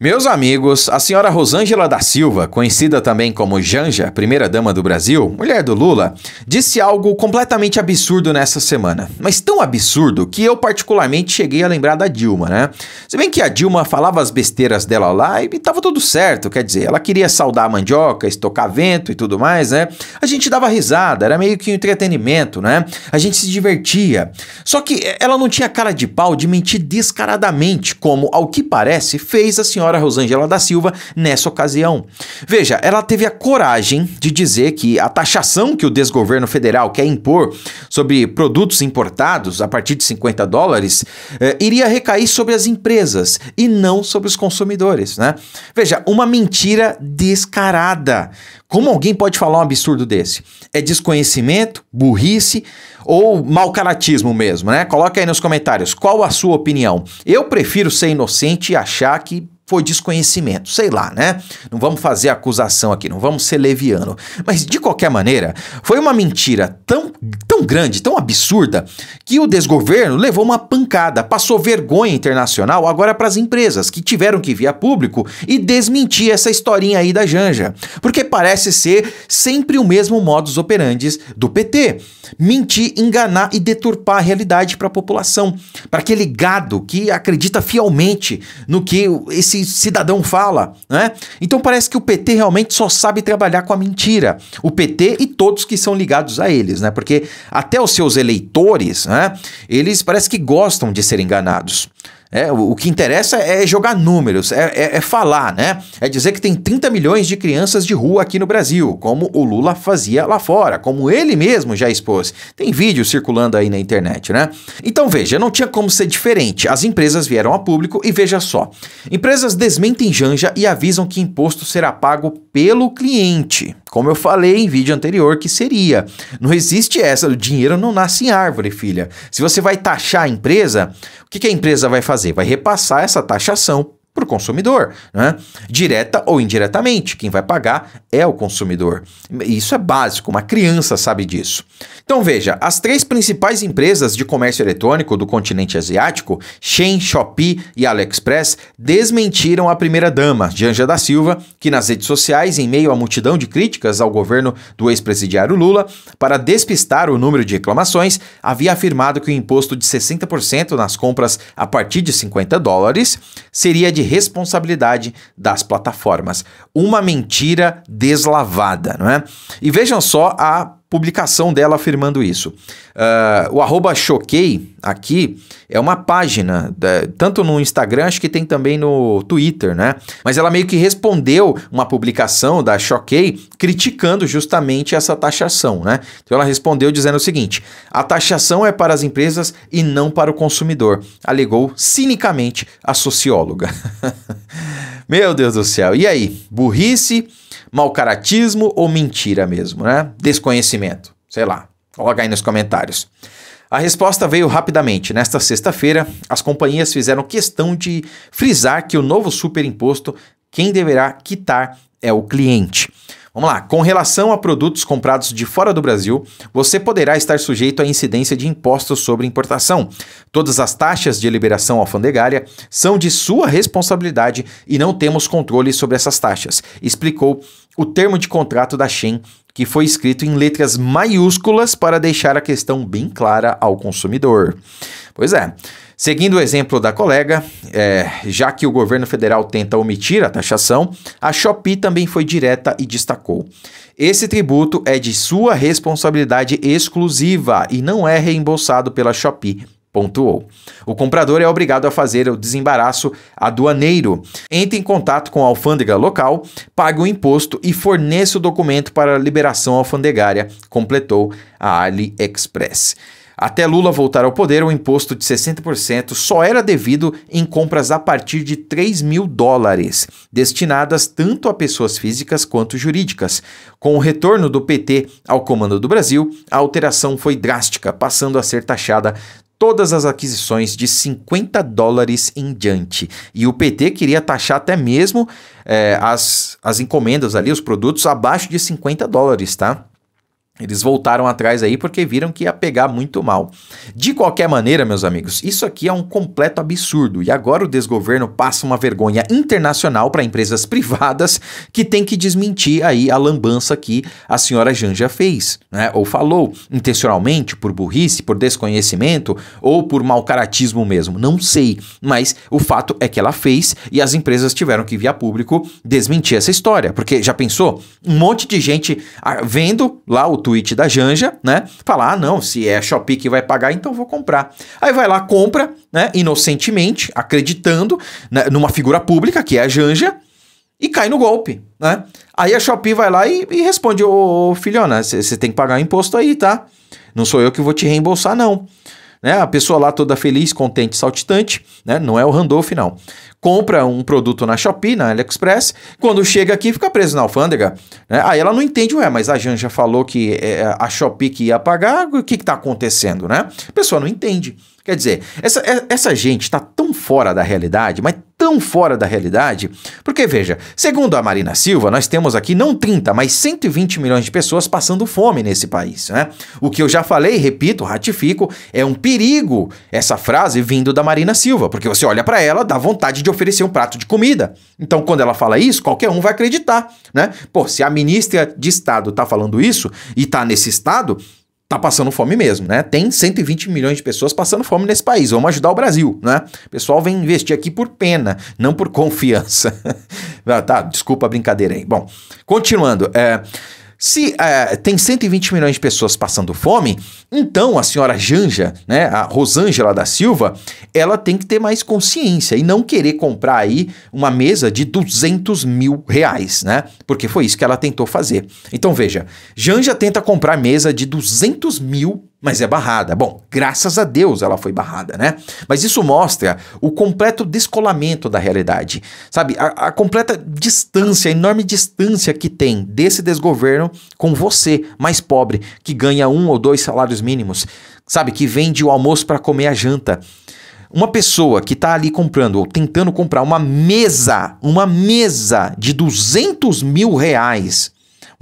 Meus amigos, a senhora Rosângela da Silva, conhecida também como Janja, primeira-dama do Brasil, mulher do Lula, disse algo completamente absurdo nessa semana. Mas tão absurdo que eu, particularmente, cheguei a lembrar da Dilma, né? Se bem que a Dilma falava as besteiras dela lá e tava tudo certo, quer dizer, ela queria saudar a mandioca, estocar vento e tudo mais, né? A gente dava risada, era meio que um entretenimento, né? A gente se divertia. Só que ela não tinha cara de pau de mentir descaradamente, como, ao que parece, fez a senhora senhora Rosângela da Silva nessa ocasião. Veja, ela teve a coragem de dizer que a taxação que o desgoverno federal quer impor sobre produtos importados a partir de 50 dólares eh, iria recair sobre as empresas e não sobre os consumidores, né? Veja, uma mentira descarada. Como alguém pode falar um absurdo desse? É desconhecimento, burrice ou mau caratismo mesmo, né? Coloca aí nos comentários qual a sua opinião. Eu prefiro ser inocente e achar que foi desconhecimento, sei lá, né? Não vamos fazer acusação aqui, não vamos ser leviano. Mas de qualquer maneira, foi uma mentira tão, tão grande, tão absurda, que o desgoverno levou uma pancada, passou vergonha internacional agora para as empresas que tiveram que vir a público e desmentir essa historinha aí da Janja. Porque parece ser sempre o mesmo modus operandi do PT. Mentir, enganar e deturpar a realidade para a população, para aquele gado que acredita fielmente no que esse cidadão fala, né? Então parece que o PT realmente só sabe trabalhar com a mentira. O PT e todos que são ligados a eles, né? Porque até os seus eleitores, né? Eles parece que gostam de ser enganados. É, o, que interessa é jogar números, é, é, é, falar, né? É dizer que tem 30 milhões de crianças de rua aqui no Brasil, como o Lula fazia lá fora, como ele mesmo já expôs. Tem vídeo circulando aí na internet, né? Então veja, não tinha como ser diferente. As empresas vieram a público e veja só. Empresas desmentem Janja e avisam que imposto será pago pelo cliente. Como eu falei em vídeo anterior que seria. Não existe essa, o dinheiro não nasce em árvore, filha. Se você vai taxar a empresa, o que, que a empresa vai fazer? Vai repassar essa taxação para o consumidor, né? direta ou indiretamente. Quem vai pagar é o consumidor. Isso é básico, uma criança sabe disso. Então veja, as três principais empresas de comércio eletrônico do continente asiático, Shein, Shopee e AliExpress, desmentiram a primeira-dama, Janja da Silva, que nas redes sociais, em meio à multidão de críticas ao governo do ex-presidiário Lula, para despistar o número de reclamações, havia afirmado que o imposto de 60% nas compras a partir de 50 dólares seria de responsabilidade das plataformas. Uma mentira deslavada, não é? E vejam só a publicação dela afirmando isso. Uh, o arroba choquei aqui é uma página, da, tanto no Instagram, acho que tem também no Twitter, né? Mas ela meio que respondeu uma publicação da Choquei criticando justamente essa taxação, né? Então ela respondeu dizendo o seguinte: a taxação é para as empresas e não para o consumidor, alegou cinicamente a socióloga. Meu Deus do céu. E aí? Burrice? Malcaratismo ou mentira mesmo, né? Desconhecimento. Sei lá. Coloca aí nos comentários. A resposta veio rapidamente. Nesta sexta-feira, as companhias fizeram questão de frisar que o novo superimposto quem deverá quitar é o cliente. Vamos lá, com relação a produtos comprados de fora do Brasil, você poderá estar sujeito à incidência de impostos sobre importação. Todas as taxas de liberação alfandegária são de sua responsabilidade e não temos controle sobre essas taxas, explicou o termo de contrato da Shen, que foi escrito em letras maiúsculas para deixar a questão bem clara ao consumidor. Pois é. Seguindo o exemplo da colega, é, já que o governo federal tenta omitir a taxação, a Shopee também foi direta e destacou: esse tributo é de sua responsabilidade exclusiva e não é reembolsado pela Shopee. Pontuou. O comprador é obrigado a fazer o desembaraço aduaneiro. Entre em contato com a alfândega local, pague o imposto e forneça o documento para liberação alfandegária, completou a AliExpress. Até Lula voltar ao poder, o imposto de 60% só era devido em compras a partir de 3 mil dólares, destinadas tanto a pessoas físicas quanto jurídicas. Com o retorno do PT ao comando do Brasil, a alteração foi drástica, passando a ser taxada todas as aquisições de 50 dólares em diante. E o PT queria taxar até mesmo é, as, as encomendas ali, os produtos abaixo de 50 dólares, tá? Eles voltaram atrás aí porque viram que ia pegar muito mal. De qualquer maneira, meus amigos, isso aqui é um completo absurdo e agora o desgoverno passa uma vergonha internacional para empresas privadas que tem que desmentir aí a lambança que a senhora Janja fez, né? Ou falou intencionalmente por burrice, por desconhecimento ou por mau caratismo mesmo, não sei, mas o fato é que ela fez e as empresas tiveram que via público desmentir essa história, porque já pensou? Um monte de gente ah, vendo lá o tweet da Janja, né? Falar, ah, não, se é a Shopee que vai pagar, então vou comprar. Aí vai lá, compra, né? Inocentemente, acreditando né, numa figura pública, que é a Janja, e cai no golpe, né? Aí a Shopee vai lá e, e responde, ô, filhona, você tem que pagar imposto aí, tá? Não sou eu que vou te reembolsar, não. Né? A pessoa lá toda feliz, contente, saltitante, né? Não é o Randolph, não compra um produto na Shopee, na AliExpress, quando chega aqui fica preso na alfândega. Né? Aí ela não entende, ué, mas a Janja falou que é a Shopee que ia pagar, o que está acontecendo, né? A pessoa não entende. Quer dizer, essa, é, essa gente está tão fora da realidade, mas tão fora da realidade, porque veja, segundo a Marina Silva, nós temos aqui não 30, mas 120 milhões de pessoas passando fome nesse país, né? O que eu já falei, repito, ratifico, é um perigo essa frase vindo da Marina Silva, porque você olha para ela, dá vontade de oferecer um prato de comida. Então, quando ela fala isso, qualquer um vai acreditar, né? Pô, se a ministra de Estado tá falando isso e tá nesse estado, tá passando fome mesmo, né? Tem 120 milhões de pessoas passando fome nesse país. Vamos ajudar o Brasil, né? O pessoal vem investir aqui por pena, não por confiança. ah, tá, desculpa a brincadeira aí. Bom, continuando. É, se é, tem 120 milhões de pessoas passando fome, então a senhora Janja, né, a Rosângela da Silva, ela tem que ter mais consciência e não querer comprar aí uma mesa de 200 mil reais, né? Porque foi isso que ela tentou fazer. Então veja, Janja tenta comprar mesa de 200 mil mas é barrada. Bom, graças a Deus ela foi barrada, né? Mas isso mostra o completo descolamento da realidade, sabe? A, a, completa distância, a enorme distância que tem desse desgoverno com você, mais pobre, que ganha um ou dois salários mínimos, sabe? Que vende o almoço para comer a janta. Uma pessoa que está ali comprando ou tentando comprar uma mesa, uma mesa de 200 mil reais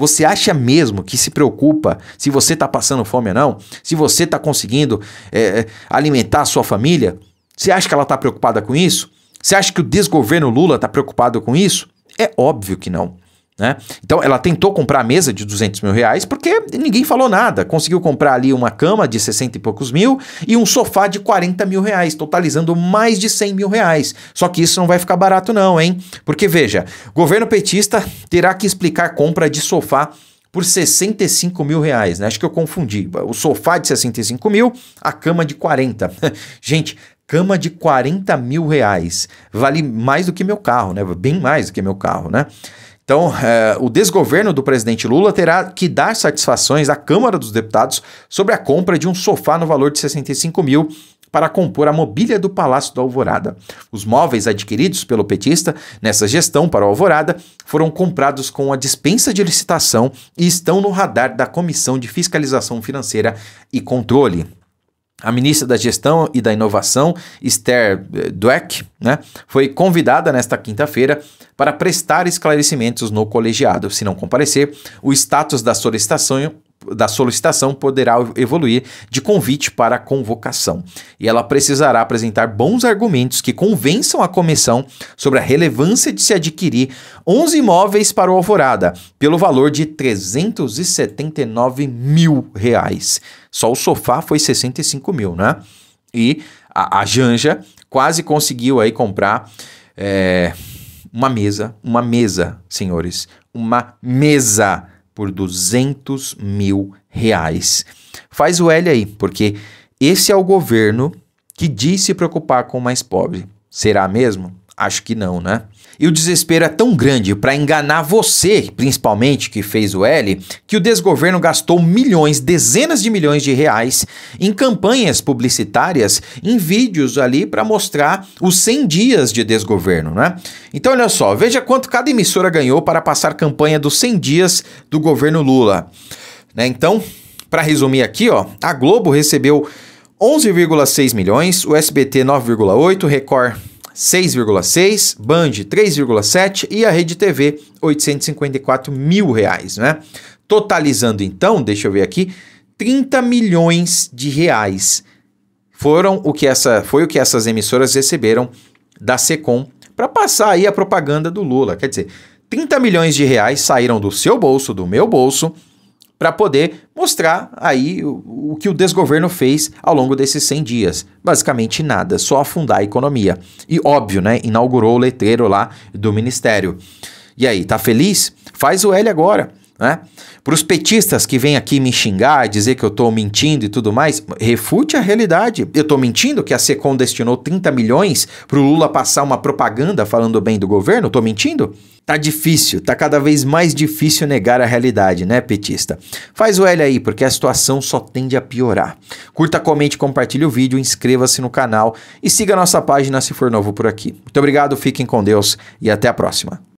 você acha mesmo que se preocupa se você está passando fome ou não? Se você está conseguindo é, alimentar a sua família? Você acha que ela está preocupada com isso? Você acha que o desgoverno Lula está preocupado com isso? É óbvio que não. Né? Então ela tentou comprar a mesa de 200 mil reais porque ninguém falou nada. Conseguiu comprar ali uma cama de 60 e poucos mil e um sofá de 40 mil reais, totalizando mais de 100 mil reais. Só que isso não vai ficar barato, não, hein? Porque veja, governo petista terá que explicar compra de sofá por 65 mil reais, né? Acho que eu confundi. O sofá de 65 mil, a cama de 40. Gente, cama de 40 mil reais. Vale mais do que meu carro, né? Bem mais do que meu carro, né? Então, é, o desgoverno do presidente Lula terá que dar satisfações à Câmara dos Deputados sobre a compra de um sofá no valor de 65 mil para compor a mobília do Palácio da Alvorada. Os móveis adquiridos pelo petista nessa gestão para o Alvorada foram comprados com a dispensa de licitação e estão no radar da Comissão de Fiscalização Financeira e Controle. A ministra da Gestão e da Inovação, Esther eh, Dweck, né, foi convidada nesta quinta-feira para prestar esclarecimentos no colegiado. Se não comparecer, o status da solicitação da solicitação poderá evoluir de convite para convocação. E ela precisará apresentar bons argumentos que convençam a comissão sobre a relevância de se adquirir 11 imóveis para o Alvorada, pelo valor de 379 mil reais. Só o sofá foi 65 mil, né? E a, a Janja quase conseguiu aí comprar é, uma mesa, uma mesa, senhores, uma mesa por 200 mil reais. Faz o L aí, porque esse é o governo que diz se preocupar com o mais pobre. Será mesmo? Acho que não, né? E o desespero é tão grande para enganar você, principalmente que fez o L, que o desgoverno gastou milhões, dezenas de milhões de reais em campanhas publicitárias, em vídeos ali para mostrar os 100 dias de desgoverno, né? Então olha só, veja quanto cada emissora ganhou para passar campanha dos 100 dias do governo Lula. Né? Então, para resumir aqui, ó, a Globo recebeu 11,6 milhões, o SBT 9,8, Record 6,6, Band 3,7 e a Rede TV 854 mil reais, né? totalizando então, deixa eu ver aqui, 30 milhões de reais. Foram o que essa, foi o que essas emissoras receberam da Secom para passar aí a propaganda do Lula. Quer dizer, 30 milhões de reais saíram do seu bolso, do meu bolso, para poder mostrar aí o, o, que o desgoverno fez ao longo desses 100 dias. Basicamente nada, só afundar a economia. E óbvio, né, inaugurou o letreiro lá do ministério. E aí, tá feliz? Faz o L agora. Né? Para os petistas que vêm aqui me xingar, dizer que eu estou mentindo e tudo mais, refute a realidade. Eu estou mentindo que a Secom destinou 30 milhões para o Lula passar uma propaganda falando bem do governo? Estou mentindo? Tá difícil, tá cada vez mais difícil negar a realidade, né, petista? Faz o L aí, porque a situação só tende a piorar. Curta, comente, compartilhe o vídeo, inscreva-se no canal e siga nossa página se for novo por aqui. Muito obrigado, fiquem com Deus e até a próxima.